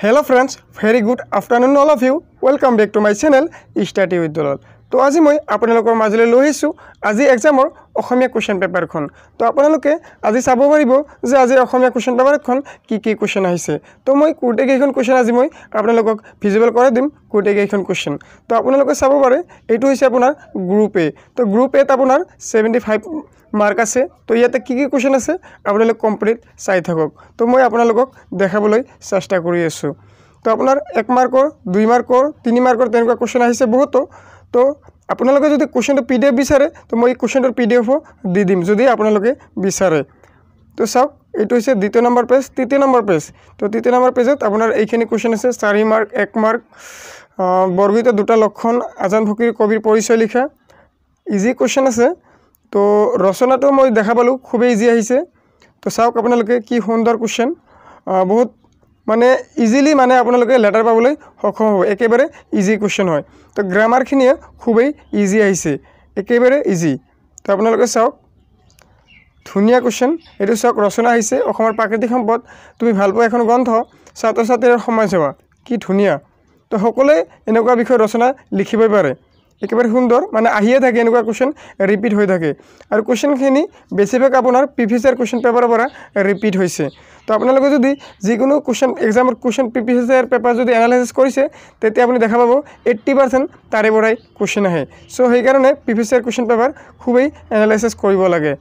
hello friends very good afternoon all of you welcome back to my channel study with Dulal. তো আজি মই আপোনালোকৰ মাজলৈ লৈ আহিছোঁ। আজি এক্সামৰ অসমীয়া কুৱেশ্যন পেপাৰখন তো আপোনালোকে আজি চাব পাৰিব যে আজি অসমীয়া কুৱেশ্যন পেপাৰখন কি কি কুৱেশ্যন আহিছে। তো মই গোটেইকেইখন কুৱেশ্যন আজি মই আপোনালোকক ভিজুৱেল কৰাই দিম গোটেইকেইখন কুৱেশ্যন তো আপোনালোকে চাব পাৰে এইটো হৈছে আপোনাৰ গ্ৰুপ এ তো গ্ৰুপ এত আপোনাৰ ছেভেণ্টি ফাইভ মাৰ্ক আছে। তো ইয়াতে কি কি কুৱেশ্যন আছে আপোনালোক কমপ্লিট চাই থাকক। তো মই আপোনালোকক দেখাবলৈ চেষ্টা কৰি আছোঁ। তো আপোনাৰ এক মাৰ্কৰ দুই মাৰ্কৰ তিনি মাৰ্কৰ তেনেকুৱা কুৱেশ্যন আহিছে বহুতো। তো আপোনালোকে যদি কুৱেশ্যনটো পি ডি এফ বিচাৰে তো মই এই কুৱেশ্যনটোৰ পি ডি এফো দি দিম যদি আপোনালোকে বিচাৰে। তো চাওক এইটো হৈছে দ্বিতীয় নম্বৰ পেজ তৃতীয় নম্বৰ পেজ তো তৃতীয় নম্বৰ পেজত আপোনাৰ এইখিনি কুৱেশ্যন আছে চাৰি মাৰ্ক এক মাৰ্ক বৰগীত দুটা লক্ষণ আজান ফকীৰ কবিৰ পৰিচয় লিখা। ইজি কুৱেশ্যন আছে। তো ৰচনাটো মই দেখা পালোঁ খুবেই ইজি আহিছে। তো চাওক আপোনালোকে কি সুন্দৰ কুৱেশ্যন। বহুত মানে ইজিলি মানে আপোনালোকে লেটাৰ পাবলৈ সক্ষম হ'ব। একেবাৰে ইজি কুৱেশ্যন হয়। তো গ্ৰামাৰখিনিয়ে খুবেই ইজি আহিছে। একেবাৰে ইজি তো আপোনালোকে চাওক ধুনীয়া কুৱেশ্যন এইটো চাওক ৰচনা আহিছে। অসমৰ প্ৰাকৃতিক সম্পদ। তুমি ভাল পোৱা এখন গ্ৰন্থ ছাত্ৰ ছাত্ৰীৰ সমাজসেৱা কি ধুনীয়া। তো সকলোৱে এনেকুৱা বিষয়ে ৰচনা লিখিবই পাৰে। একেবাৰে সুন্দৰ মানে আহিয়ে থাকে এনেকুৱা কুৱেশ্যন ৰিপিট হৈ থাকে। আৰু বেছিভাগ আপোনাৰ প্ৰিভিয়াছ ইয়াৰ কুৱেশ্যন পেপাৰৰ পৰা ৰিপিট হৈছে। তো আপোনালোকে যদি যিকোনো কুৱেশ্যন এক্সামৰ কুৱেশ্যন প্ৰিভিয়াছ ইয়াৰ পেপাৰ যদি এনালাইচিছ কৰিছে তেতিয়া আপুনি দেখা পাব এইট্টি পাৰ্চেণ্ট তাৰে পৰাই কুৱেশ্যন আহে। চ' সেইকাৰণে প্ৰিভিয়াছ ইয়াৰ কুৱেশ্যন পেপাৰ খুবেই এনালাইচিছ কৰিব লাগে।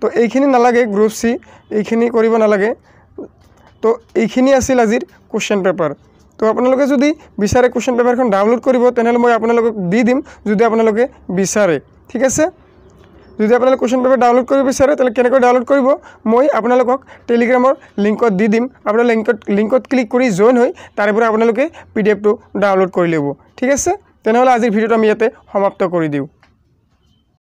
তো এইখিনি নালাগে গ্ৰুপ চি এইখিনি কৰিব নালাগে। তো এইখিনি আছিল আজিৰ কুৱেশ্যন পেপাৰ তো আপোনালোকে যদি বিচাৰে কুৱেশ্যন পেপাৰখন ডাউনলোড কৰিব তেনেহ'লে মই আপোনালোকক দি দিম যদি আপোনালোকে বিচাৰে। ঠিক আছে? যদি আপোনালোকে কুৱেশ্যন পেপাৰ ডাউনলোড কৰিব বিচাৰে তেতিয়াহ'লে কেনেকৈ ডাউনলোড কৰিব? মই আপোনালোকক টেলিগ্ৰামৰ লিংকত দি দিম। আপোনাৰ লিংকত লিংকত ক্লিক কৰি জইন হৈ তাৰে পৰা আপোনালোকে পি ডি এফটো ডাউনলোড কৰি ল'ব। ঠিক আছে? তেনেহ'লে আজিৰ ভিডিঅ'টো আমি ইয়াতে সমাপ্ত কৰি দিওঁ।